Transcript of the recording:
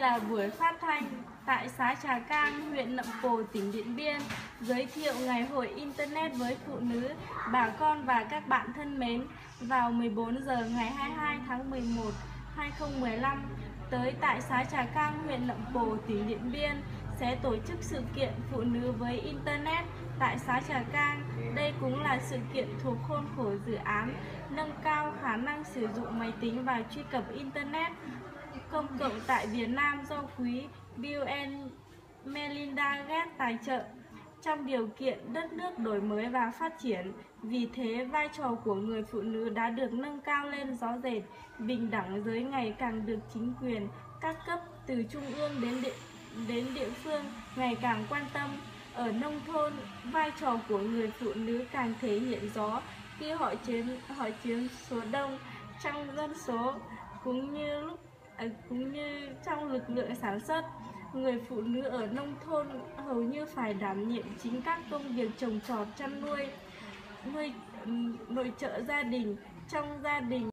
là buổi phát thanh tại xã Trà Cang, huyện Nậm Pồ, tỉnh Điện Biên giới thiệu Ngày hội Internet với phụ nữ, bà con và các bạn thân mến vào 14 giờ ngày 22 tháng 11 2015 tới tại xã Trà Cang, huyện Nậm Pồ, tỉnh Điện Biên sẽ tổ chức sự kiện Phụ nữ với Internet tại xã Trà Cang. Đây cũng là sự kiện thuộc khuôn khổ dự án nâng cao khả năng sử dụng máy tính và truy cập Internet công cộng tại Việt Nam do quý Bill and Melinda Gates tài trợ trong điều kiện đất nước đổi mới và phát triển. Vì thế, vai trò của người phụ nữ đã được nâng cao lên rõ rệt, bình đẳng giới ngày càng được chính quyền các cấp từ trung ương đến địa, đến địa phương ngày càng quan tâm. Ở nông thôn, vai trò của người phụ nữ càng thể hiện rõ khi họ chiếm họ chiếm số đông trong dân số cũng như lúc Ờ, cũng như trong lực lượng sản xuất, người phụ nữ ở nông thôn hầu như phải đảm nhiệm chính các công việc trồng trọt, chăn nuôi nuôi nội trợ gia đình, trong gia đình.